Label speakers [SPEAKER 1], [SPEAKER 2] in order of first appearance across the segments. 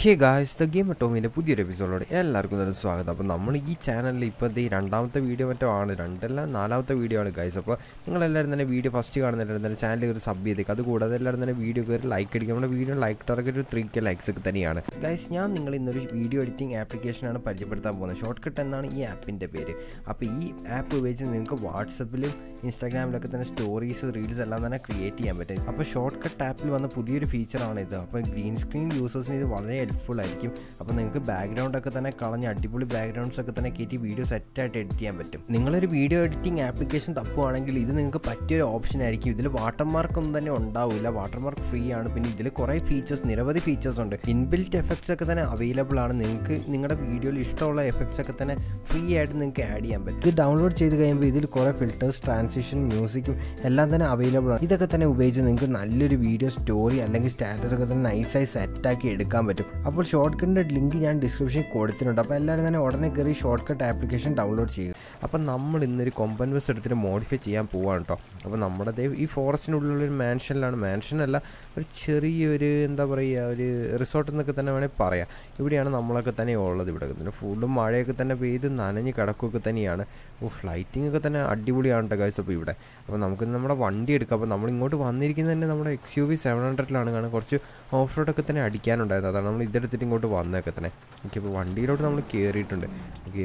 [SPEAKER 1] Hey guys the game ടോമിന്റെ പുതിയൊരു എപ്പിസോഡോട് എല്ലാവർക്കും തന്നെ സ്വാഗതം. അപ്പോൾ നമ്മൾ ഈ ചാനലിൽ ഇപ്പോൾ ഈ രണ്ടാമത്തെ വീഡിയോ മറ്റോ ആണ് രണ്ടല്ല നാലാമത്തെ വീഡിയോ ആണ് ഗായ്സ് അപ്പോൾ നിങ്ങളെല്ലാവരും തന്നെ വീഡിയോ ഫസ്റ്റ് കാണുന്നവരും തന്നെ ചാനൽ കയറി സബ് ചെയ്തേക്ക്. അതുകൂടാതെ എല്ലാവരും തന്നെ വീഡിയോ കയറി ലൈക്ക് അടിക്കും നമ്മുടെ വീഡിയോ ലൈക്ക് ടാർഗറ്റ് ഒരു ത്രീ കെ ലൈക്സ് ഒക്കെ തന്നെയാണ്. ഗൈസ് ഞാൻ നിങ്ങൾ ഇന്നൊരു വീഡിയോ എഡിറ്റിംഗ് ആപ്ലിക്കേഷനാണ് പരിചയപ്പെടുത്താൻ പോകുന്നത്. ഷോർട്ട് കട്ട് എന്നാണ് ഈ ആപ്പിന്റെ പേര്. അപ്പോൾ ഈ ആപ്പ് ഉപയോഗിച്ച് നിങ്ങൾക്ക് വാട്സപ്പിലും ഇൻസ്റ്റാഗ്രാമിലൊക്കെ തന്നെ സ്റ്റോറീസ് റീൽസ് എല്ലാം തന്നെ ക്രിയേറ്റ് ചെയ്യാൻ പറ്റും. അപ്പോൾ ഷോർട്ട് കട്ട് ആപ്പിൽ വന്ന പുതിയൊരു ഫീച്ചറാണ് ഇത്. അപ്പോൾ ഗ്രീൻ സ്ക്രീൻ യൂസേഴ്സിന് ഇത് വളരെ ഹെൽപ്ഫുൾ ആയിരിക്കും. അപ്പോൾ നിങ്ങൾക്ക് ബാക്ക്ഗ്രൗണ്ട് ഒക്കെ തന്നെ കളഞ്ഞ് അടിപൊളി ബാക്ക്ഗ്രൗണ്ട്സ് ഒക്കെ തന്നെ കയറ്റി വീഡിയോ സെറ്റായിട്ട് എഡിറ്റ് ചെയ്യാൻ പറ്റും. നിങ്ങളൊരു വീഡിയോ എഡിറ്റിംഗ് ആപ്ലിക്കേഷൻ തപ്പുവാണെങ്കിൽ ഇത് നിങ്ങൾക്ക് പറ്റിയൊരു ഓപ്ഷൻ ആയിരിക്കും. ഇതിൽ വാട്ടർമാർക്ക് ഒന്നും തന്നെ ഉണ്ടാവില്ല. വാട്ടർമാർക്ക് ഫ്രീ ആണ്. പിന്നെ ഇതിൽ കുറേ ഫീച്ചേഴ്സ് നിരവധി ഫീച്ചേഴ്സ് ഉണ്ട്. ഇൻബിൽറ്റ് എഫക്ട്സ് ഒക്കെ തന്നെ അവൈലബിൾ ആണ്. നിങ്ങൾക്ക് നിങ്ങളുടെ വീഡിയോയിൽ ഇഷ്ടമുള്ള എഫക്ട്സ് ഒക്കെ തന്നെ ഫ്രീ ആയിട്ട് നിങ്ങൾക്ക് ആഡ് ചെയ്യാൻ പറ്റും. ഇത് ഡൗൺലോഡ് ചെയ്ത് കഴിയുമ്പോൾ ഇതിൽ കുറേ ഫിൽറ്റേഴ്സ് ട്രാൻസിഷൻ മ്യൂസിക്കും എല്ലാം തന്നെ അവൈലബിൾ ആണ്. ഇതൊക്കെ തന്നെ ഉപയോഗിച്ച് നിങ്ങൾക്ക് നല്ലൊരു വീഡിയോ സ്റ്റോറി അല്ലെങ്കിൽ സ്റ്റാറ്റസ് ഒക്കെ തന്നെ നൈസായി സെറ്റാക്കി എടുക്കാൻ പറ്റും. അപ്പോൾ ഷോർട്ട് കട്ടിന്റെ ലിങ്ക് ഞാൻ ഡിസ്ക്രിപ്ഷനിൽ കൊടുത്തിട്ടുണ്ട്. അപ്പോൾ എല്ലാവരും തന്നെ ഉടനെ കയറി ഷോർട്ട് കട്ട് ആപ്ലിക്കേഷൻ ഡൗൺലോഡ് ചെയ്യുക. അപ്പോൾ നമ്മൾ ഇന്നൊരു കൊമ്പൻ ബസ് എടുത്തിട്ട് മോഡിഫൈ ചെയ്യാൻ പോവാണ് കേട്ടോ അപ്പോൾ നമ്മുടെ ഈ ഫോറസ്റ്റിനുള്ളിലൊരു മാൻഷനിലാണ് മാൻഷനല്ല ഒരു ചെറിയൊരു എന്താ പറയുക ഒരു റിസോർട്ട് എന്നൊക്കെ തന്നെ വേണമെങ്കിൽ പറയാം. ഇവിടെയാണ് നമ്മളൊക്കെ തന്നെ ഉള്ളത് ഇവിടെ. പിന്നെ ഫുള്ളും മഴയൊക്കെ തന്നെ പെയ്ത് നനഞ്ഞ് കിടക്കുകയൊക്കെ തന്നെയാണ്. ഓ ഫ്ലൈറ്റിംഗ് ഒക്കെ തന്നെ അടിപൊളിയാണ് കേട്ടോ ഗൈസ് അപ്പോൾ ഇവിടെ. അപ്പോൾ നമുക്ക് നമ്മുടെ വണ്ടി എടുക്കാം. അപ്പോൾ നമ്മൾ ഇങ്ങോട്ട് വന്നിരിക്കുന്നത് തന്നെ നമ്മുടെ എക്സ് യു വി സെവൻ ഹൺഡ്രഡിലാണ് കാരണം കുറച്ച് ഓഫ് റോഡൊക്കെ തന്നെ അടിക്കാനുണ്ടായിരുന്നു. അതാണ് നമ്മൾ ഇതെടുത്തിട്ട് ഇങ്ങോട്ട് വന്നതൊക്കെ തന്നെ. ഓക്കെ വണ്ടിയിലോട്ട് നമ്മൾ കയറിയിട്ടുണ്ട്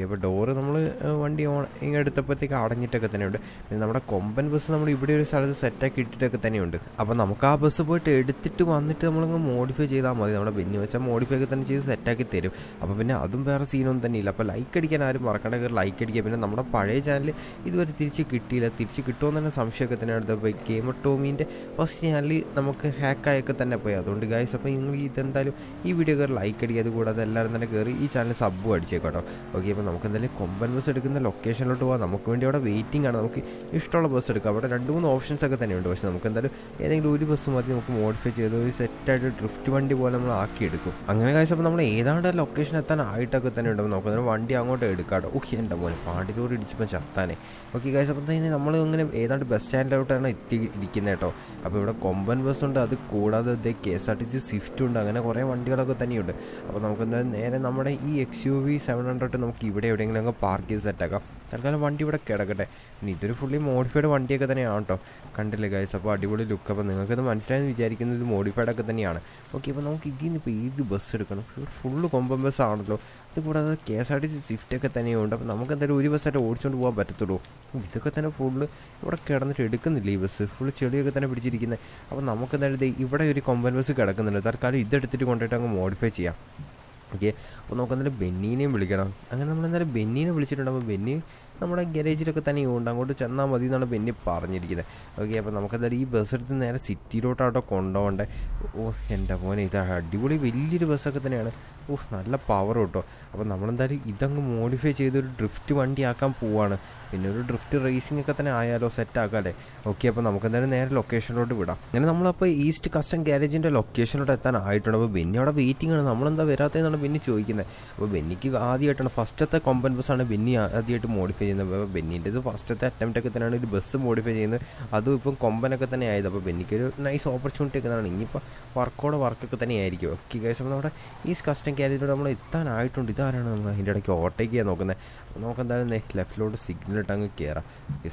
[SPEAKER 1] അപ്പോൾ ഡോറ് നമ്മൾ വണ്ടി ഓൺ ഇങ്ങനെ എടുത്തപ്പോഴത്തേക്ക് അടഞ്ഞിട്ടൊക്കെ തന്നെയുണ്ട്. പിന്നെ നമ്മുടെ കൊമ്പൻ ബസ് നമ്മൾ ഇവിടെ ഒരു സ്ഥലത്ത് സെറ്റാക്കി ഇട്ടിട്ടൊക്കെ തന്നെയുണ്ട്. അപ്പോൾ നമുക്ക് ആ ബസ് പോയിട്ട് എടുത്തിട്ട് വന്നിട്ട് നമ്മളങ്ങ് മോഡിഫൈ ചെയ്താൽ മതി. നമ്മുടെ ബെന്നി വെച്ചാൽ മോഡിഫൈ ഒക്കെ തന്നെ ചെയ്ത് സെറ്റാക്കി തരും. അപ്പോൾ പിന്നെ അതും വേറെ സീനൊന്നും തന്നെ ഇല്ല അപ്പോൾ ലൈക്ക് അടിക്കാൻ ആരും മറക്കണ്ട. കയറി ലൈക്ക് അടിക്കുക. പിന്നെ നമ്മുടെ പഴയ ചാനൽ ഇതുവരെ തിരിച്ച് കിട്ടിയില്ല. തിരിച്ച് കിട്ടുമെന്ന് തന്നെ സംശയമൊക്കെ തന്നെയാണ് അപ്പോൾ ഗെയിമർ ടോമീന്റെ ഫസ്റ്റ് ചാനൽ നമുക്ക് ഹാക്കായൊക്കെ തന്നെ പോയി. അതുകൊണ്ട് ഗായ്സ് അപ്പോൾ നിങ്ങൾ ഇതെന്തായാലും ഈ വീഡിയോ കയറി ലൈക്ക് അടിക്കുക അതുകൂടാതെ എല്ലാവരും തന്നെ കയറി ഈ ചാനൽ സബ്ബും അടിച്ചേക്കോട്ടോ ഓക്കെ അപ്പോൾ നമുക്ക് എന്തായാലും കൊമ്പൻ ബസ് എടുക്കുന്ന ലൊക്കേഷനിലോട്ട് പോകാം നമുക്ക് വേണ്ടി അവിടെ വെയിറ്റിംഗ് ആണ്. നമുക്ക് ഇഷ്ടമുള്ള ബസ് എടുക്കാം. അവിടെ രണ്ട് മൂന്ന് ഓപ്ഷൻസ് ഒക്കെ തന്നെയുണ്ട് പക്ഷേ നമുക്ക് എന്തായാലും ഏതെങ്കിലും ഒരു ബസ് മതി നമുക്ക് മോഡിഫൈ ചെയ്ത് ഒരു സെറ്റായിട്ട് ഡ്രിഫ്റ്റ് വണ്ടി പോലെ നമ്മൾ ആക്കി എടുക്കും അങ്ങനെ കഴിച്ചപ്പോൾ നമ്മൾ ഏതാണ്ട് ലൊക്കേഷൻ എത്താൻ ആയിട്ടൊക്കെ തന്നെ ഉണ്ട്. നമുക്ക് എന്തായാലും വണ്ടി അങ്ങോട്ട് എടുക്കാട്ടോ ഓക്കെ എന്റെ മോനെ പാണ്ടിതോട് ഇടിച്ചപ്പോൾ ചത്താനെ. ഓക്കെ കഴിച്ചപ്പോൾ തന്നെ നമ്മൾ ഇങ്ങനെ ഏതാണ്ട് ബസ് സ്റ്റാൻഡിലോട്ടാണ് എത്തി ഇരിക്കുന്നത് കേട്ടോ. അപ്പോൾ ഇവിടെ കൊമ്പൻ ബസ് ഉണ്ട്. അത് കൂടാതെ K S R T C Swift ഉണ്ട്. അങ്ങനെ കുറേ വണ്ടികളൊക്കെ തന്നെയുണ്ട്. അപ്പോൾ നമുക്ക് എന്തായാലും നേരെ നമ്മുടെ ഈ X U V seven hundred നമുക്ക് ഇവിടെ എവിടെയെങ്കിലും അങ്ങ് പാർക്ക് ചെയ്ത് സെറ്റാക്കാം തൽക്കാലം വണ്ടി ഇവിടെ കിടക്കട്ടെ. പിന്നെ ഇതൊരു ഫുള്ളി മോഡിഫൈഡ് വണ്ടിയൊക്കെ തന്നെയാണ് കേട്ടോ. കണ്ടില്ലേ ഗൈസ് അപ്പോൾ അടിപൊളി ലുക്ക് അപ്പോൾ നിങ്ങൾക്കത് മനസ്സിലായെന്ന് വിചാരിക്കുന്നത് ഇത് മോഡിഫൈഡ് ഒക്കെ തന്നെയാണ്. ഓക്കെ അപ്പോൾ നമുക്ക് ഇതിൽ നിന്ന് ഇപ്പോൾ ഏത് ബസ് എടുക്കണം? ഇവിടെ ഫുള്ള് കൊമ്പൻ ബസ് ആണല്ലോ. അത് കൂടാതെ K S R T C Swift ഒക്കെ തന്നെയുണ്ട്. അപ്പോൾ നമുക്ക് എന്തായാലും ഒരു ബസ്സായിട്ട് ഓടിച്ചുകൊണ്ട് പോകാൻ പറ്റത്തുള്ളൂ. ഇതൊക്കെ തന്നെ ഫുള്ള് ഇവിടെ കിടന്നിട്ട് എടുക്കുന്നില്ല ഈ ബസ് ഫുള്ള് ചെളിയൊക്കെ തന്നെ പിടിച്ചിരിക്കുന്നത് അപ്പോൾ നമുക്ക് എന്തായാലും ഇവിടെ ഒരു കൊമ്പൻ ബസ് കിടക്കുന്നുണ്ട്. തൽക്കാലം ഇതെടുത്തിട്ട് കൊണ്ടിട്ട് അങ്ങ് മോഡിഫൈ ചെയ്യാം. ഓക്കെ അപ്പോൾ നമുക്ക് എന്തായാലും ബെന്നീനെയും വിളിക്കണം. അങ്ങനെ നമ്മൾ എന്തായാലും ബെന്നീനെ വിളിച്ചിട്ടുണ്ട്. അപ്പോൾ ബെന്നി നമ്മുടെ ഗാരേജിലൊക്കെ തന്നെ ഉണ്ട്. അങ്ങോട്ട് ചെന്നാൽ മതി എന്നാണ് ബെന്നി പറഞ്ഞിരിക്കുന്നത്. ഓക്കെ അപ്പോൾ നമുക്ക് നമുക്കെന്തായാലും ഈ ബസ് എടുത്ത് നേരെ സിറ്റിയിലോട്ടാട്ടോ കൊണ്ടുപോകണ്ടേ. ഓ എന്റെ മോനെ ഇത് അടിപൊളി വലിയൊരു ബസ്സൊക്കെ തന്നെയാണ്. ഓ നല്ല പവർ കേട്ടോ അപ്പോൾ നമ്മളെന്തായാലും ഇതങ്ങ് മോഡിഫൈ ചെയ്തൊരു ഡ്രിഫ്റ്റ് വണ്ടിയാക്കാൻ പോവാണ്. പിന്നെ ഒരു ഡ്രിഫ്റ്റ് റേസിംഗ് ഒക്കെ തന്നെ ആയാലോ സെറ്റ് ആക്കാം അല്ലേ ഓക്കെ അപ്പോൾ നമുക്ക് എന്തായാലും നേരെ ലൊക്കേഷനിലോട്ട് വിടാം. അങ്ങനെ നമ്മളപ്പോൾ ഈസ്റ്റ് കസ്റ്റം ഗ്യാരേജിന്റെ ലൊക്കേഷനിലോട്ട് എത്താൻ ആയിട്ടുണ്ട്. അപ്പോൾ ബെന്നി അവിടെ വെയിറ്റിംഗ് ആണ്. നമ്മളെന്താ വരാത്തതെന്നാണ് ബെന്നി ചോദിക്കുന്നത്. അപ്പോൾ ബെന്നിക്ക് ആദ്യമായിട്ടാണ് ഫസ്റ്റത്തെ കൊമ്പൻ ബസ്സാണ് ബെന്നി ആദ്യമായിട്ട് മോഡിഫൈ ചെയ്യുന്നത്. അപ്പോൾ ബെന്നിന്റെ ഇത് ഫസ്റ്റത്തെ അറ്റംപ്റ്റ് ഒക്കെ തന്നെയാണ് ഒരു ബസ് മോഡിഫൈ ചെയ്യുന്നത്. അതും ഇപ്പം കൊമ്പനൊക്കെ തന്നെ ആയത്. അപ്പോൾ ബെന്നിക്കൊരു നൈസ് ഓപ്പർച്യൂണിറ്റി ഒക്കെ തന്നെയാണ്. ഇനിയിപ്പോൾ വർക്കോടെ വർക്കൊക്കെ തന്നെ ആയിരിക്കും. ഓക്കെ കേസം നമ്മുടെ ഈസ്റ്റ് കസ്റ്റം ഗ്യാരേജിലോട്ട് നമ്മൾ എത്താനായിട്ടുണ്ട് ഇതാരാണ് നമ്മൾ അതിന്റെ ഇടയ്ക്ക് ഓവർടേക്ക് ചെയ്യാൻ നോക്കുന്നത്? നമുക്ക് എന്തായാലും ലെഫ്റ്റിലോട്ട് സിഗ്നൽ ഇട്ട് അങ്ങ് കയറാം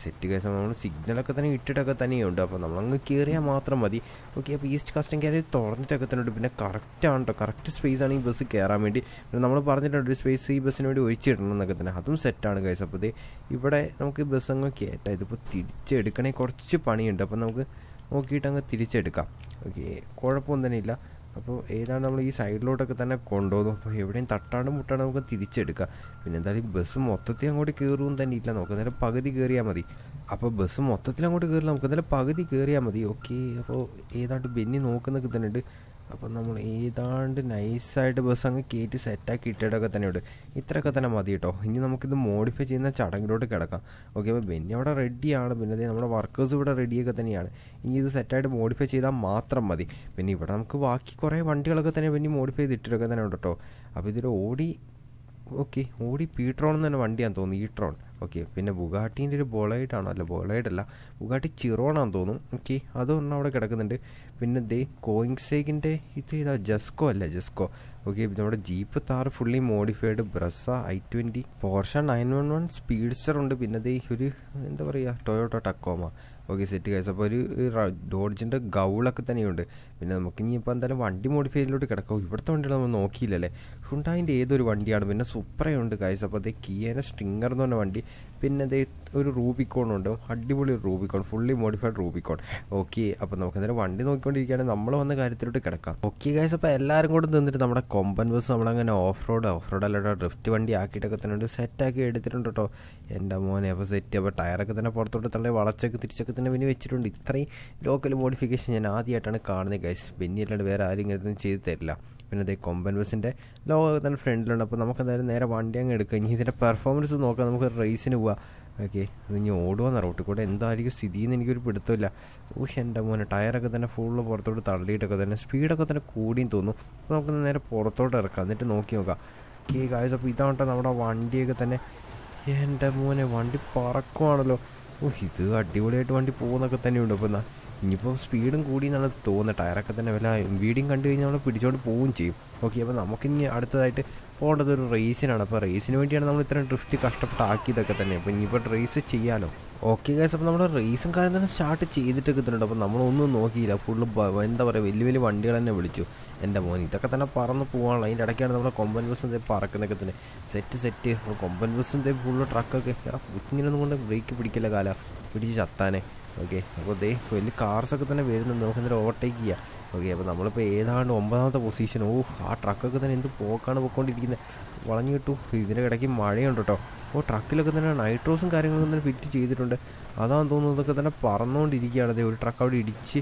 [SPEAKER 1] സെറ്റ് കേസ് നമ്മൾ സിഗ്നലൊക്കെ തന്നെ ഇട്ടിട്ടൊക്കെ തന്നെയുണ്ട് അപ്പോൾ നമ്മളങ്ങ് കയറിയാൽ മാത്രം മതി. ഓക്കെ അപ്പോൾ ഈസ്റ്റ് കസ്റ്റം കയറി തുറന്നിട്ടൊക്കെ തന്നെ ഉണ്ട്. പിന്നെ കറക്റ്റ് ആണ് കേട്ടോ കറക്റ്റ് സ്പേസ് ആണ് ഈ ബസ് കയറാൻ വേണ്ടി. പിന്നെ നമ്മൾ പറഞ്ഞിട്ടുണ്ട് ഒരു സ്പേസ് ഈ ബസ്സിന് വേണ്ടി ഒഴിച്ചിടണം എന്നൊക്കെ തന്നെ. അതും സെറ്റാണ് കേസ് അപ്പോൾ ഇവിടെ നമുക്ക് ബസ് അങ്ങ് കയറ്റാം ഇതിപ്പോൾ തിരിച്ചെടുക്കണേ കുറച്ച് പണിയുണ്ട്. അപ്പോൾ നമുക്ക് നോക്കിയിട്ട് അങ്ങ് തിരിച്ചെടുക്കാം. ഓക്കെ കുഴപ്പമൊന്നും തന്നെ ഇല്ല. അപ്പോൾ ഏതാണ് നമ്മൾ ഈ സൈഡിലോട്ടൊക്കെ തന്നെ കൊണ്ടുപോകുന്നു അപ്പോൾ എവിടെയും തട്ടാണ്ട് മുട്ടാണ്ട് നമുക്ക് തിരിച്ചെടുക്കാം. പിന്നെ എന്തായാലും ബസ് മൊത്തത്തിൽ അങ്ങോട്ട് കയറുമെന്ന് തന്നെ ഇല്ല. നമുക്ക് എന്തായാലും പകുതി കയറിയാൽ മതി. അപ്പോൾ ബസ് മൊത്തത്തിൽ അങ്ങോട്ട് കയറില്ല. നമുക്ക് എന്തായാലും പകുതി കയറിയാൽ മതി. ഓക്കെ. അപ്പോൾ ഏതാണ്ട് ബെന്നി നോക്കുന്നൊക്കെ തന്നെ ഉണ്ട്. അപ്പോൾ നമ്മൾ ഏതാണ്ട് നൈസായിട്ട് ബസ് അങ്ങ് കയറ്റി സെറ്റാക്കി ഇട്ടിട്ടൊക്കെ തന്നെ ഉണ്ട് ഇത്രയൊക്കെ തന്നെ മതി കേട്ടോ ഇനി നമുക്കിത് മോഡിഫൈ ചെയ്യുന്ന ചടങ്ങിലോട്ട് കിടക്കാം. ഓക്കെ അപ്പോൾ ബെന്നി അവിടെ റെഡിയാണ് പിന്നെ അതേ നമ്മുടെ വർക്കേഴ്സ് ഇവിടെ റെഡിയൊക്കെ തന്നെയാണ്. ഇനി ഇത് സെറ്റായിട്ട് മോഡിഫൈ ചെയ്താൽ മാത്രം മതി. പിന്നെ ഇവിടെ നമുക്ക് ബാക്കി കുറേ വണ്ടികളൊക്കെ തന്നെ പിന്നെ മോഡിഫൈ ചെയ്തിട്ടൊക്കെ തന്നെ ഉണ്ട് കേട്ടോ അപ്പോൾ ഇതിൽ ഓടി ഓക്കെ ഓടി പീട്രോൺ എന്ന് തന്നെ വണ്ടിയാണെന്ന് തോന്നുന്നു ഈ ട്രോൺ ഓക്കെ പിന്നെ ബുഗാട്ടീന്റെ ഒരു ബോളായിട്ടാണോ? അല്ല ബോളായിട്ടല്ല. ബുഗാട്ടി ചിറോണാന്ന് തോന്നുന്നു. ഓക്കെ അതൊന്നും അവിടെ കിടക്കുന്നുണ്ട്. പിന്നെ ദേ കോയിങ്സേക്കിന്റെ ഇത് ഇതാ ജസ്കോ അല്ല ജസ്കോ. ഓക്കെ നമ്മുടെ Jeep Thar fully modified. Brezza i twenty Porsche nine one one speedster ഉണ്ട്. പിന്നെ ദേ ഒരു എന്താ പറയുക ടൊയോട്ടോ ടക്കോമ. ഓക്കെ സെറ്റ് കൈസ് അപ്പോൾ ഒരു ഡോഡ്ജിന്റെ ഗൗളൊക്കെ തന്നെയുണ്ട്. പിന്നെ നമുക്ക് ഇനി ഇപ്പോൾ എന്തായാലും വണ്ടി മോഡിഫൈഡിലോട്ട് കിടക്കും. ഇവിടുത്തെ വണ്ടികൾ നമ്മൾ നോക്കിയില്ലല്ലേ? ഹുണ്ടായിന്റെ ഏതൊരു വണ്ടിയാണ്? പിന്നെ സുപ്രയുണ്ട് കൈസ് അപ്പോൾ അതേ കിയേനെ സ്ട്രിങ്ങർ എന്ന് പറഞ്ഞ വണ്ടി. പിന്നെ അതേ ഒരു റൂബിക്കോൺ ഉണ്ട്. അടിപൊളി ഒരു Rubicon fully modified Rubicon okay അപ്പോൾ നമുക്ക് എന്തായാലും വണ്ടി നോക്കിക്കൊണ്ടിരിക്കുകയാണെങ്കിൽ നമ്മൾ വന്ന കാര്യത്തിലോട്ട് കിടക്കാം. ഓക്കെ ഗൈസ് അപ്പോൾ എല്ലാവരും കൂടെ നിന്നിട്ട് നമ്മുടെ കൊമ്പൻ ബസ് നമ്മളങ്ങനെ ഓഫ് റോഡ് ഓഫ് റോഡ് അല്ലാതെ ഡ്രിഫ്റ്റ് വണ്ടി ആക്കിയിട്ടൊക്കെ തന്നെ ഉണ്ട്. സെറ്റാക്കി എടുത്തിട്ടുണ്ട് കേട്ടോ എന്റെ മോനെ അപ്പോൾ സെറ്റ് അപ്പോൾ ടയറൊക്കെ തന്നെ പുറത്തോട്ട് തള്ളി വളച്ചൊക്കെ തിരിച്ചൊക്കെ തന്നെ പിന്നെ വെച്ചിട്ടുണ്ട്. ഇത്രയും ലോക്കൽ മോഡിഫിക്കേഷൻ ഞാൻ ആദ്യമായിട്ടാണ് കാണുന്നത് ഗൈസ് പിന്നെ അല്ലാണ്ട് വേറെ ആരും ഇങ്ങനെ ചെയ്ത് തരില്ല. പിന്നെ അതേ കൊമ്പൻ ബസ്സിന്റെ ലോഗോ തന്നെ ഫ്രണ്ടിലുണ്ട്. അപ്പോൾ നമുക്ക് എന്തായാലും നേരെ വണ്ടി അങ്ങ് എടുക്കുക ഇനി ഇതിന്റെ പെർഫോമൻസ് നോക്കാം. നമുക്ക് റേസിന് പോവാം. ഓക്കെ ഇനി ഓടുവന്ന റോട്ടിൽ കൂടെ. എന്തായിരിക്കും സ്ഥിതി എന്ന് എനിക്കൊരു പിടുത്തമില്ല. ഊഷ എന്റെ മോനെ. ടയറൊക്കെ തന്നെ ഫുള്ള് പുറത്തോട്ട് തള്ളിയിട്ടൊക്കെ തന്നെ സ്പീഡൊക്കെ തന്നെ കൂടിയും തോന്നും അപ്പോൾ നമുക്ക് നേരെ പുറത്തോട്ട് ഇറക്കാം. എന്നിട്ട് നോക്കി നോക്കാം. ഓക്കെ കാഴ്ച അപ്പോൾ ഇതാണ് നമ്മുടെ വണ്ടിയൊക്കെ തന്നെ. എന്റെ മോനെ വണ്ടി പറക്കുവാണല്ലോ. ഓ ഇത് അടിപൊളിയായിട്ട് വണ്ടി പോകുന്നൊക്കെ തന്നെയുണ്ട്. അപ്പോൾ എന്നാ ഇനിയിപ്പോൾ സ്പീഡും കൂടി എന്നുള്ളത് തോന്നുന്നത് ടയറൊക്കെ തന്നെ വല്ല വീഡിയും കണ്ടു കഴിഞ്ഞാൽ നമ്മൾ പിടിച്ചോണ്ട് പോവുകയും ചെയ്യും. ഓക്കെ അപ്പോൾ നമുക്കിനി അടുത്തതായിട്ട് പോകേണ്ടത് ഒരു റേസിനാണ്. അപ്പോൾ റേസിന് വേണ്ടിയാണ് നമ്മൾ ഇത്രയും ഡ്രിഫ്റ്റ് കഷ്ടപ്പെട്ട് ആക്കിയതൊക്കെ തന്നെ. അപ്പോൾ ഇനിയിപ്പോൾ റേസ് ചെയ്യാമല്ലോ ഓക്കെ ഗൈസ് അപ്പോൾ നമ്മൾ റേസും കാര്യം തന്നെ സ്റ്റാർട്ട് ചെയ്തിട്ടൊക്കെ എത്തുന്നുണ്ട് അപ്പോൾ നമ്മളൊന്നും നോക്കിയില്ല. ഫുള്ള് എന്താ പറയുക വലിയ വലിയ വണ്ടികൾ തന്നെ വിളിച്ചു. എന്റെ മോൻ ഇതൊക്കെ തന്നെ പറന്ന് പോകാനുള്ള അതിന്റെ ഇടയ്ക്കാണ് നമ്മുടെ കൊമ്പൻ ബസ് എന്തേ പറക്കുന്നൊക്കെ തന്നെ. Set set. കൊമ്പൻ ബസ് എന്തേ ഫുള്ള് ട്രക്കൊക്കെ ഇങ്ങനെ ഒന്നും കൊണ്ട് ബ്രേക്ക് പിടിക്കില്ല കാല. പിടിച്ച് ചത്താനെ. ഓക്കെ അപ്പോൾ ദേ വലിയ കാർസൊക്കെ തന്നെ വരുന്നുണ്ട്. നമുക്ക് എന്തെങ്കിലും ഓവർടേക്ക് ചെയ്യാം. ഓക്കെ അപ്പോൾ നമ്മളിപ്പോൾ ഏതാണ്ട് ഒമ്പതാമത്തെ പൊസിഷൻ ഓ ആ ട്രക്കൊക്കെ തന്നെ എന്ത് പോക്കാണ് പോയിക്കൊണ്ടിരിക്കുന്നത് വളഞ്ഞു കിട്ടു. ഇതിന്റെ ഇടയ്ക്ക് മഴയുണ്ട് കേട്ടോ. ഓ ട്രക്കിലൊക്കെ തന്നെ നൈട്രോസും കാര്യങ്ങളൊക്കെ തന്നെ ഫിറ്റ് ചെയ്തിട്ടുണ്ട്. അതാന്ന് തോന്നുന്നത് ഇതൊക്കെ തന്നെ പറന്നുകൊണ്ടിരിക്കുകയാണ് അതേ ഒരു ട്രക്ക് അവിടെ ഇടിച്ച്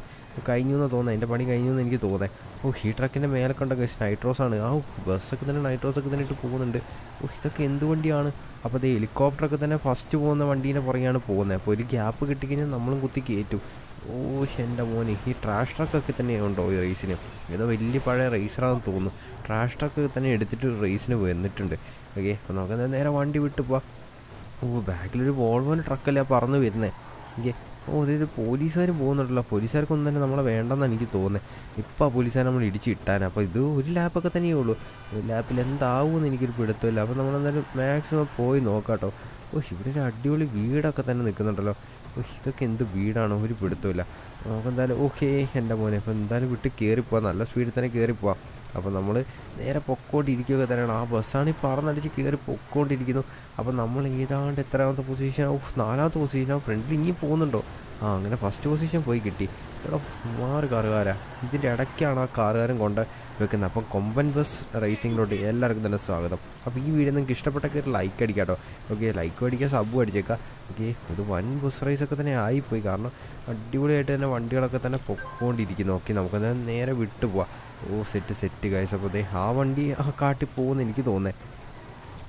[SPEAKER 1] കഴിഞ്ഞു എന്ന് തോന്നുന്നത് എന്റെ പണി കഴിഞ്ഞു എന്ന് എനിക്ക് തോന്നേ ഓ ഈ ട്രക്കിന്റെ മേലെ കണ്ട ഗസ് നൈട്രോസാണ് ആ ബസ്സൊക്കെ തന്നെ നൈട്രോസൊക്കെ തന്നെ ഇട്ട് പോകുന്നുണ്ട്. ഓ ഇതൊക്കെ എന്ത് വണ്ടിയാണ്? അപ്പോൾ അതേ ഹെലികോപ്റ്ററൊക്കെ തന്നെ ഫസ്റ്റ് പോകുന്ന വണ്ടീന്റെ പുറകെയാണ് പോകുന്നത് അപ്പോൾ ഒരു ഗ്യാപ്പ് കിട്ടിക്കഴിഞ്ഞാൽ നമ്മളും കുത്തി കയറ്റും ഓ എന്റെ മോനെ ഈ ട്രാഷ് ട്രക്കൊക്കെ തന്നെ ഉണ്ടോ ഈ റേസിന് ഏതോ വലിയ പഴയ റേസറാണെന്ന് തോന്നുന്നു. ട്രാഷ് ട്രക്കൊക്കെ തന്നെ എടുത്തിട്ട് റേസിന് വന്നിട്ടുണ്ട്. ഓക്കെ അപ്പോൾ നമുക്ക് നേരെ വണ്ടി വിട്ട് പോവാം. ഓ ബാക്കിലൊരു വോൾവോന്റെ ട്രക്കല്ലേ പറന്ന് വരുന്നത് ഓക്കെ ഓ അതായത് പോലീസുകാർ പോകുന്നുണ്ടല്ലോ. പോലീസുകാർക്കൊന്നും തന്നെ നമ്മളെ വേണ്ടെന്നാണ് എനിക്ക് തോന്നുന്നത് ഇപ്പോൾ ആ പോലീസുകാരെ നമ്മൾ ഇടിച്ചിട്ടാൻ അപ്പോൾ ഇത് ഒരു ലാപ്പൊക്കെ തന്നെയേ ഉള്ളൂ. ഒരു ലാപ്പിൽ എന്താവുമെന്ന് എനിക്കൊരു പിടുത്തമില്ല. അപ്പോൾ നമ്മളെന്തായാലും മാക്സിമം പോയി നോക്കാം കേട്ടോ ഓ ഇവിടെ ഒരു അടിപൊളി വീടൊക്കെ തന്നെ നിൽക്കുന്നുണ്ടല്ലോ. ഇതൊക്കെ എന്ത് വീടാണോ? ഒരു പിടുത്തമില്ല നമുക്ക് എന്തായാലും ഓക്കേ എന്റെ മോനെ അപ്പോൾ എന്തായാലും വിട്ട് കയറിപ്പോവാം നല്ല സ്പീഡിൽ തന്നെ കയറിപ്പോവാം അപ്പോൾ നമ്മൾ നേരെ പൊക്കോണ്ടിരിക്കുകയൊക്കെ തന്നെയാണ്. ആ ബസ്സാണ് ഈ പറന്നടിച്ച് കയറി പൊക്കോണ്ടിരിക്കുന്നു. അപ്പോൾ നമ്മൾ ഏതാണ്ട് എത്രാമത്തെ പൊസിഷൻ നാലാമത്തെ പൊസിഷനാണ് ഫ്രണ്ടിൽ ഇനി പോകുന്നുണ്ടോ? ആ അങ്ങനെ ഫസ്റ്റ് പൊസിഷൻ പോയി കിട്ടി. എടാ മാറ് കാറുകാരാ. ഇതിന്റെ ഇടയ്ക്കാണ് ആ കാറുകാരൻ കൊണ്ട് വെക്കുന്നത്. അപ്പം കൊമ്പൻ ബസ് റേസിങ്ങിലോട്ട് എല്ലാവർക്കും തന്നെ സ്വാഗതം. അപ്പോൾ ഈ വീഡിയോ നിങ്ങൾക്ക് ഇഷ്ടപ്പെട്ടൊക്കെ ഒരു ലൈക്ക് അടിക്കാം കേട്ടോ ഓക്കെ ലൈക്ക് അടിക്കുക സബ് അടിച്ചേക്കാം ഓക്കെ ഒരു വൻ ബസ് റേസൊക്കെ തന്നെ ആയിപ്പോയി. കാരണം അടിപൊളിയായിട്ട് തന്നെ വണ്ടികളൊക്കെ തന്നെ പൊക്കോണ്ടിരിക്കുന്നു. ഓക്കെ നമുക്ക് നേരെ വിട്ടു പോവാം. ഓ സെറ്റ് സെറ്റ് കാഴ്ച അപ്പോൾ ആ വണ്ടി ആ കാട്ടിൽ പോകുമെന്ന് എനിക്ക് തോന്നുന്നത്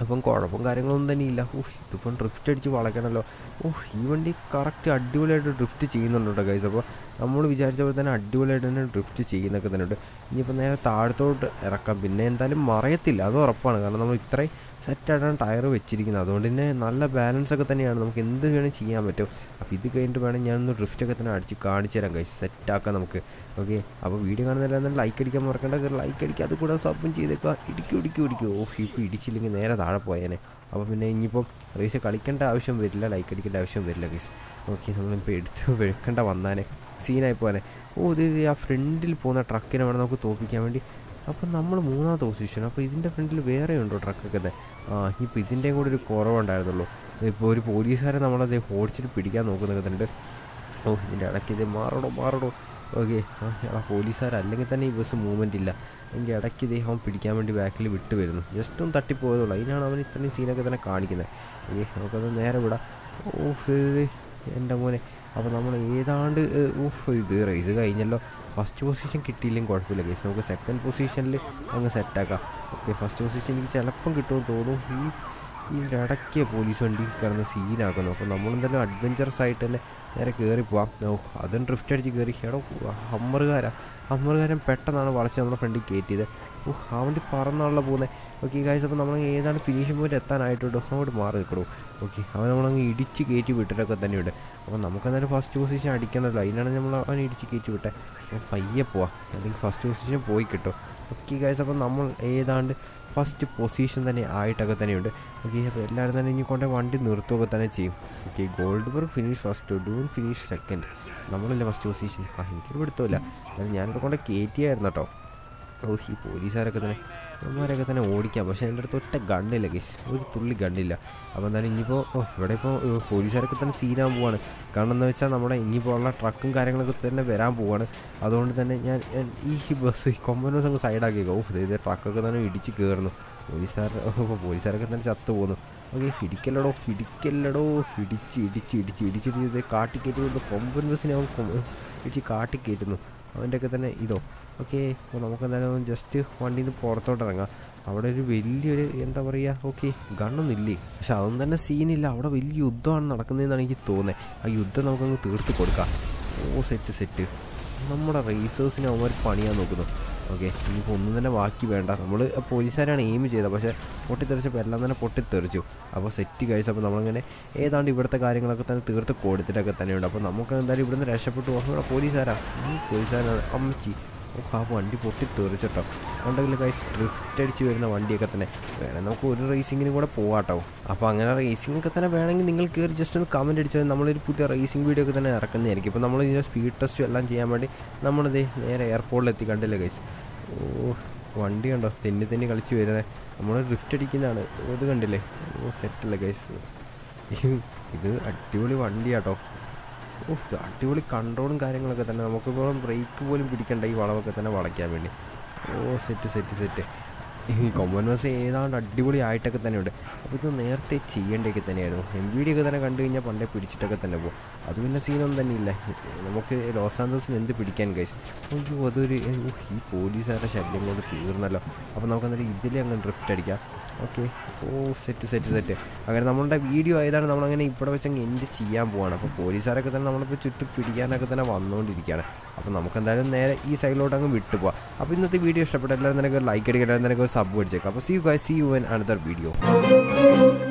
[SPEAKER 1] അപ്പം കുഴപ്പം കാര്യങ്ങളൊന്നും തന്നെ ഇല്ല. ഓഹ് ഇതിപ്പം ഡ്രിഫ്റ്റ് അടിച്ച് വളയ്ക്കണമല്ലോ ഓഹ് ഈ വണ്ടി കറക്റ്റ് അടിപൊളിയായിട്ട് ഡ്രിഫ്റ്റ് ചെയ്യുന്നുണ്ട് കേട്ടോ ഗൈസ് അപ്പോൾ നമ്മൾ വിചാരിച്ച പോലെ തന്നെ അടിപൊളിയായിട്ട് തന്നെ ഡ്രിഫ്റ്റ് ചെയ്യുന്നൊക്കെ തന്നെ ഉണ്ട്. ഇനിയിപ്പോൾ നേരെ താഴത്തോട്ട് ഇറക്കാം. പിന്നെ എന്തായാലും മറയത്തില്ല. അത് ഉറപ്പാണ്. കാരണം നമ്മൾ ഇത്രയും സെറ്റായിട്ടാണ് ടയർ വെച്ചിരിക്കുന്നത്. അതുകൊണ്ട് തന്നെ നല്ല ബാലൻസ് ഒക്കെ തന്നെയാണ്. നമുക്ക് എന്ത് വേണമെങ്കിൽ ചെയ്യാൻ പറ്റും. അപ്പോൾ ഇത് കഴിഞ്ഞിട്ട് വേണം ഞാനൊന്ന് ഡ്രിഫ്റ്റൊക്കെ തന്നെ അടിച്ച് കാണിച്ചു തരാം കഴിച്ച് സെറ്റാക്കാം നമുക്ക്. ഓക്കെ അപ്പോൾ വീഡിയോ കാണുന്നതെല്ലാം ലൈക്ക് അടിക്കാൻ മറക്കേണ്ട ലൈക്ക് അടിക്കുക അത് കൂടെ സബും ചെയ്തേക്കുക. ഇടിക്കും ഇടിക്കും ഇടിക്കും. ഓ ഇപ്പോൾ ഇടിച്ചില്ലെങ്കിൽ നേരെ താഴെ പോയേനെ. അപ്പോൾ പിന്നെ ഇനിയിപ്പോൾ റേസ് കളിക്കേണ്ട ആവശ്യം വരില്ല ലൈക്ക് അടിക്കേണ്ട ആവശ്യം വരില്ല ഗൈസ് ഓക്കെ നമ്മളിപ്പോൾ എടുത്ത് വെക്കേണ്ട വന്നാനെ. സീനായി പോകാനെ ഓ ഇത് ആ ഫ്രണ്ടിൽ പോകുന്ന ട്രക്കിനെ വേണം നമുക്ക് തോപ്പിക്കാൻ വേണ്ടി അപ്പം നമ്മൾ മൂന്നാമത്തെ പൊസിഷൻ അപ്പോൾ ഇതിന്റെ ഫ്രണ്ടിൽ വേറെ ഉണ്ടോ ട്രക്കൊക്കെ ആ ഇപ്പോൾ ഇതിന്റെയും കൂടെ ഒരു കുറവുണ്ടായിരുന്നുള്ളൂ. ഇപ്പോൾ ഒരു പോലീസുകാരെ നമ്മളത് ഓടിച്ചിട്ട് പിടിക്കാൻ നോക്കുന്നൊക്കെ തന്നെ ഓ ഇതിന്റെ ഇടയ്ക്ക് ഇത് മാറണോ മാറണോ? ഓക്കെ ആ പോലീസുകാരല്ലെങ്കിൽ തന്നെ ഈ ബസ് മൂവ്മെന്റ് ഇല്ല. അതിന്റെ ഇടയ്ക്ക് ഇതേ അവൻ പിടിക്കാൻ വേണ്ടി ബാക്കിൽ വിട്ട് വരുന്നു. ജസ്റ്റ് ഒന്ന് തട്ടിപ്പോയതുള്ളൂ അതിനാണ് അവൻ ഇത്രയും സീനൊക്കെ തന്നെ കാണിക്കുന്നത്. ഓക്കെ നമുക്കത് നേരെ വിടാം. ഓഫ് എന്റെ മോനെ. അപ്പോൾ നമ്മൾ ഏതാണ്ട് ഓഫ് ഇത് റേസ് കഴിഞ്ഞല്ലോ. ഫസ്റ്റ് പൊസിഷൻ കിട്ടിയില്ലെങ്കിൽ കുഴപ്പമില്ല കേസ് നമുക്ക് സെക്കൻഡ് പൊസിഷനിൽ അങ്ങ് സെറ്റാക്കാം ഓക്കെ ഫസ്റ്റ് പൊസിഷൻ എനിക്ക് ചിലപ്പം കിട്ടുമെന്ന് തോന്നും ഈ ഈ ഇടയ്ക്ക് പോലീസ് വണ്ടി കിടന്ന് സീനാക്കുന്നു അപ്പോൾ നമ്മളെന്തായാലും അഡ്വഞ്ചറസ് ആയിട്ട് തന്നെ നേരെ കയറി പോവാം. അതും ഡ്രിഫ്റ്റ് അടിച്ച് കയറി എടോ ഹമ്മറുകാരാ. ഹമ്മറുകാരൻ പെട്ടെന്നാണ് വളച്ച് നമ്മുടെ ഫ്രണ്ടിൽ കയറ്റിയത് വണ്ടി പറന്നാണല്ലോ പോകുന്നത് ഓക്കെ ഗായ്സ് അപ്പോൾ നമ്മൾ ഏതാണ് ഫിനിഷിംഗ് പോയിന്റ് എത്താനായിട്ടുണ്ട് അങ്ങോട്ട് മാറി നിൽക്കണോ. ഓക്കെ അവൻ നമ്മളങ്ങ് ഇടിച്ച് കയറ്റി വിട്ടിട്ടൊക്കെ തന്നെയുണ്ട്. അപ്പോൾ നമുക്ക് എന്തായാലും ഫസ്റ്റ് പൊസിഷൻ അടിക്കണമല്ലോ. അതിനാണ് നമ്മൾ അവൻ ഇടിച്ച് കയറ്റി വിട്ടെ. അപ്പോൾ പയ്യെ പോവാം. അല്ലെങ്കിൽ ഫസ്റ്റ് പൊസിഷൻ പോയി കിട്ടും. ഓക്കെ ഗായ്സ് അപ്പോൾ നമ്മൾ ഏതാണ്ട് ഫസ്റ്റ് പൊസിഷൻ തന്നെ ആയിട്ടൊക്കെ തന്നെയുണ്ട്. ഓക്കെ അപ്പോൾ എല്ലാവരും തന്നെ ഇനി കൊണ്ട് വണ്ടി നിർത്തുകയൊക്കെ തന്നെ ചെയ്യും. Okay gold bar finish first dune finish second നമ്മളല്ലേ ഫസ്റ്റ് പൊസിഷൻ ആ എനിക്കൊരു പിടുത്തമില്ല. എന്നാലും ഞാനിവിടെ കൊണ്ട് കയറ്റിയായിരുന്നു കേട്ടോ. ഓ ഈ പോലീസുകാരൊക്കെ തന്നെ അവന്മാരൊക്കെ തന്നെ ഓടിക്കാം. പക്ഷേ എന്റെ അടുത്ത് ഒറ്റ ഗണ്ണില്ല കേസ് ഒരു തുള്ളി ഗണ്ണില്ല. അപ്പോൾ എന്തായാലും ഇനിയിപ്പോൾ ഓ ഇവിടെ ഇപ്പോൾ പോലീസുകാരൊക്കെ തന്നെ സീനാൻ പോവാണ്. കാരണം എന്ന് വെച്ചാൽ നമ്മുടെ ഇനിയിപ്പോൾ ഉള്ള ട്രക്കും കാര്യങ്ങളൊക്കെ തന്നെ വരാൻ പോവാണ്. അതുകൊണ്ട് തന്നെ ഞാൻ ഈ ബസ് കൊമ്പനോസ് അങ്ങ് സൈഡാക്കിയേക്കോ. ഓ ഇത് ട്രക്കൊക്കെ തന്നെ ഇടിച്ച് കയറുന്നു പോലീസുകാർ പോലീസുകാരൊക്കെ തന്നെ ചത്തു പോകുന്നു ഓക്കെ ഇടിക്കല്ലടോ ഇടിക്കല്ലടോ. ഇടിച്ച് ഇടിച്ച് ഇടിച്ച് ഇടിച്ചിട്ട് ഇത് കാട്ടിക്കയറ്റി കൊമ്പൻ ബസ്സിനെ അവൻ ഇടിച്ച് കാട്ടിക്കയറ്റുന്നു അവന്റെയൊക്കെ തന്നെ ഇതോ ഓക്കെ അപ്പോൾ നമുക്ക് എന്തായാലും ജസ്റ്റ് വണ്ടിയിൽ നിന്ന് പുറത്തോട്ട് ഇറങ്ങാം അവിടെ ഒരു വലിയൊരു എന്താ പറയുക ഓക്കെ ഗണ്ണൊന്നും ഇല്ലേ? പക്ഷെ അതൊന്നും തന്നെ സീനില്ല. അവിടെ വലിയ യുദ്ധമാണ് നടക്കുന്നതെന്നാണ് എനിക്ക് തോന്നുന്നത് ആ യുദ്ധം നമുക്കങ്ങ് തീർത്ത് കൊടുക്കാം. ഓ സെറ്റ് സെറ്റ് നമ്മുടെ റേസേഴ്സിനെ അവന്മാർ പണിയാൻ നോക്കുന്നു. ഓക്കെ ഇനിയിപ്പോൾ ഒന്നും തന്നെ ബാക്കി വേണ്ട. നമ്മൾ പോലീസുകാരാണ് എയിം ചെയ്തത്. പക്ഷേ പൊട്ടിത്തെറിച്ചപ്പോൾ എല്ലാം തന്നെ പൊട്ടിത്തെറിച്ചു. അപ്പോൾ സെറ്റ് കഴിച്ചു അപ്പോൾ നമ്മളിങ്ങനെ ഏതാണ്ട് ഇവിടുത്തെ കാര്യങ്ങളൊക്കെ തന്നെ തീർത്ത് കൊടുത്തിട്ടൊക്കെ തന്നെയുണ്ട്. അപ്പോൾ നമുക്ക് എന്തായാലും ഇവിടുന്ന് രക്ഷപ്പെട്ടു. പോകാം ഇവിടെ പോലീസുകാരാണ് ഈ പോലീസുകാരാണ്. അമ്മച്ചി. ഓ ആ വണ്ടി പൊട്ടിത്തെറിച്ചിട്ടോ. ഉണ്ടെങ്കിൽ കൈസ് ഡ്രിഫ്റ്റ് അടിച്ച് വരുന്ന വണ്ടിയൊക്കെ തന്നെ. വേണം നമുക്ക് ഒരു റേസിങ്ങിനും കൂടെ പോകാട്ടോ അപ്പോൾ അങ്ങനെ റേസിംഗ് ഒക്കെ തന്നെ വേണമെങ്കിൽ നിങ്ങൾ കയറി ജസ്റ്റ് ഒന്ന് കമന്റ് അടിച്ചാൽ നമ്മളൊരു പുതിയ റേസിംഗ് വീഡിയോ ഒക്കെ തന്നെ ഇറക്കുന്നതായിരിക്കും. ഇപ്പോൾ നമ്മൾ ഇതിന്റെ സ്പീഡ് ടെസ്റ്റും എല്ലാം ചെയ്യാൻ വേണ്ടി നമ്മളിത് നേരെ എയർപോർട്ടിൽ എത്തി കണ്ടില്ലേ കൈസ് ഓ വണ്ടി കണ്ടോ? തെന്നി തെന്നി കളിച്ച് വരുന്നത് നമ്മൾ ഡ്രിഫ്റ്റ് അടിക്കുന്നതാണ്. ഇത് കണ്ടില്ലേ? ഓ സെറ്റല്ലേ കൈസ് ഇത് അടിപൊളി വണ്ടിയാട്ടോ. ഓ ഇത് അടിപൊളി കൺട്രോളും കാര്യങ്ങളൊക്കെ തന്നെ. നമുക്കിപ്പോൾ ബ്രേക്ക് പോലും പിടിക്കേണ്ട ഈ വളവൊക്കെ തന്നെ വളയ്ക്കാൻ വേണ്ടി. ഓ സെറ്റ് സെറ്റ് സെറ്റ് ഈ കൊമ്പൻ ബസ് ഏതാണ്ട് അടിപൊളി ആയിട്ടൊക്കെ തന്നെയുണ്ട്. അപ്പോൾ ഇത് നേരത്തെ ചെയ്യേണ്ടതൊക്കെ തന്നെയായിരുന്നു. എം വി ഡി ഒക്കെ തന്നെ കണ്ടു കഴിഞ്ഞാൽ പണ്ടേ പിടിച്ചിട്ടൊക്കെ തന്നെ പോകും. അത് പിന്നെ സീനൊന്നും തന്നെ ഇല്ല. നമുക്ക് ലോസ് എന്ത് പിടിക്കാൻ കഴിച്ചു അയ്യോ അതൊരു ഈ പോലീസുകാരുടെ ശല്യം കൊണ്ട് തീർന്നല്ലോ. അപ്പോൾ നമുക്ക് എന്നിട്ട് ഇതിലേ അങ്ങ് ഡ്രിഫ്റ്റ് അടിക്കാം. ഓക്കെ ഓ സെറ്റ് സെറ്റ് സെറ്റ് അങ്ങനെ നമ്മളുടെ വീഡിയോ ആയതാണ് നമ്മളങ്ങനെ ഇവിടെ വെച്ച് അങ്ങ് എൻഡ് ചെയ്യാൻ പോവാണ്. അപ്പോൾ പോലീസുകാരൊക്കെ തന്നെ നമ്മളിപ്പോൾ ചുറ്റും പിടിക്കാനൊക്കെ തന്നെ വന്നുകൊണ്ടിരിക്കുകയാണ് അപ്പോൾ നമുക്ക് എന്തായാലും നേരെ ഈ സൈഡിലോട്ട് അങ്ങ് വിട്ടുപോകാം അപ്പോൾ ഇന്നത്തെ വീഡിയോ ഇഷ്ടപ്പെട്ട എല്ലാവരും നിനക്ക് ലൈക്ക് എല്ലാവരും നിനക്ക് ഒരു subword Jacob. See you guys. See you in another
[SPEAKER 2] video.